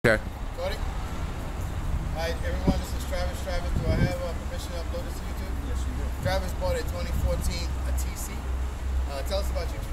Okay. Cody. Hi, everyone, this is Travis. Travis, do I have uh, permission to upload this to YouTube? Yes, you do. Travis bought a 2014 a TC. Uh, tell us about your